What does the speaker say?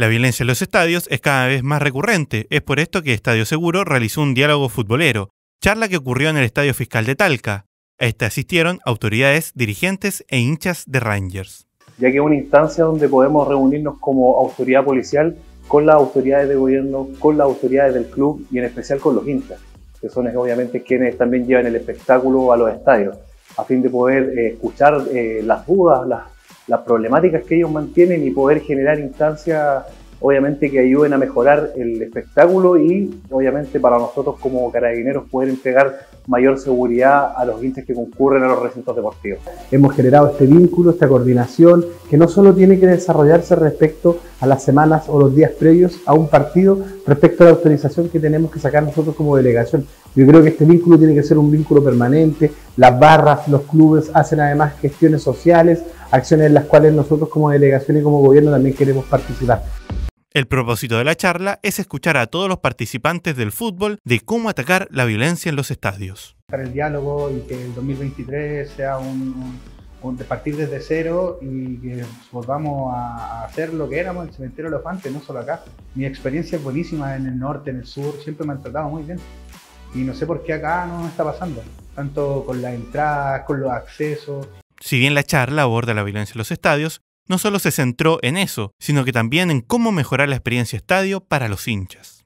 La violencia en los estadios es cada vez más recurrente, es por esto que Estadio Seguro realizó un diálogo futbolero, charla que ocurrió en el Estadio Fiscal de Talca. A este asistieron autoridades, dirigentes e hinchas de Rangers. Ya que es una instancia donde podemos reunirnos como autoridad policial con las autoridades de gobierno, con las autoridades del club y en especial con los hinchas, que son obviamente quienes también llevan el espectáculo a los estadios, a fin de poder eh, escuchar eh, las dudas, las, las problemáticas que ellos mantienen y poder generar instancias obviamente que ayuden a mejorar el espectáculo y obviamente para nosotros como carabineros poder entregar mayor seguridad a los hinchas que concurren a los recintos deportivos. Hemos generado este vínculo, esta coordinación, que no solo tiene que desarrollarse respecto a las semanas o los días previos a un partido, respecto a la autorización que tenemos que sacar nosotros como delegación. Yo creo que este vínculo tiene que ser un vínculo permanente, las barras, los clubes hacen además gestiones sociales, acciones en las cuales nosotros como delegación y como gobierno también queremos participar. El propósito de la charla es escuchar a todos los participantes del fútbol de cómo atacar la violencia en los estadios. Para el diálogo y que el 2023 sea un, un, de partir desde cero y que volvamos a, hacer lo que éramos el cementerio de los no solo acá. Mi experiencia es buenísima en el norte, en el sur, siempre me han tratado muy bien. Y no sé por qué acá no está pasando, tanto con las entradas, con los accesos. Si bien la charla aborda la violencia en los estadios, no solo se centró en eso, sino que también en cómo mejorar la experiencia estadio para los hinchas.